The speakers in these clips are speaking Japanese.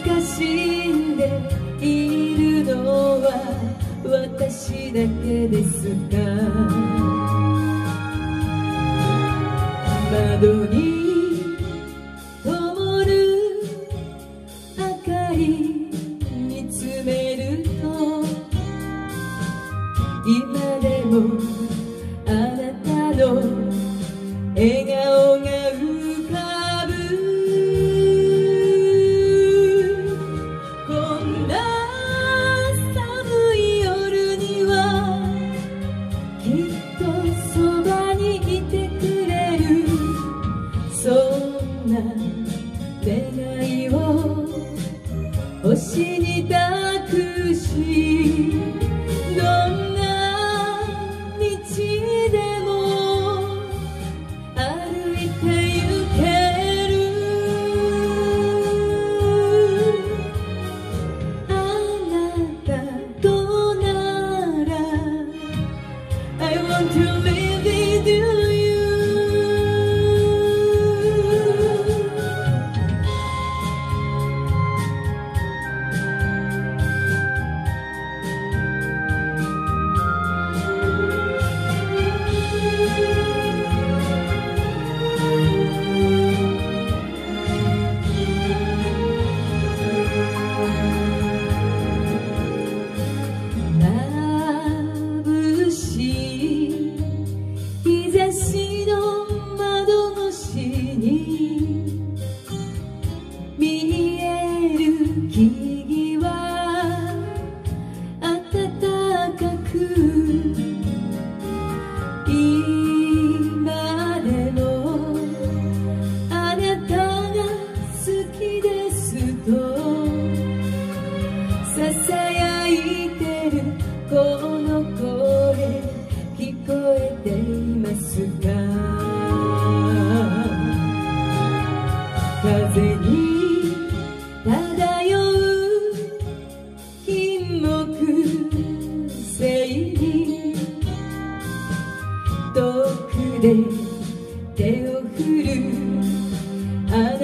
かしんでいるのは私だけですか？窓に灯る明かり見つめると今でもあなたの笑顔 you.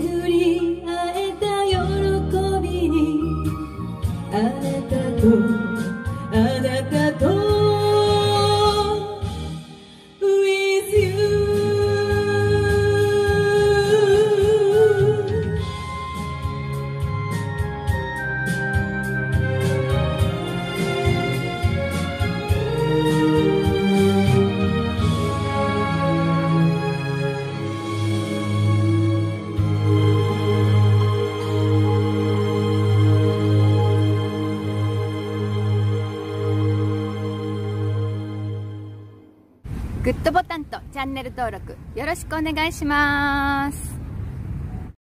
巡り会えた喜びにあなたとグッドボタンとチャンネル登録よろしくお願いします。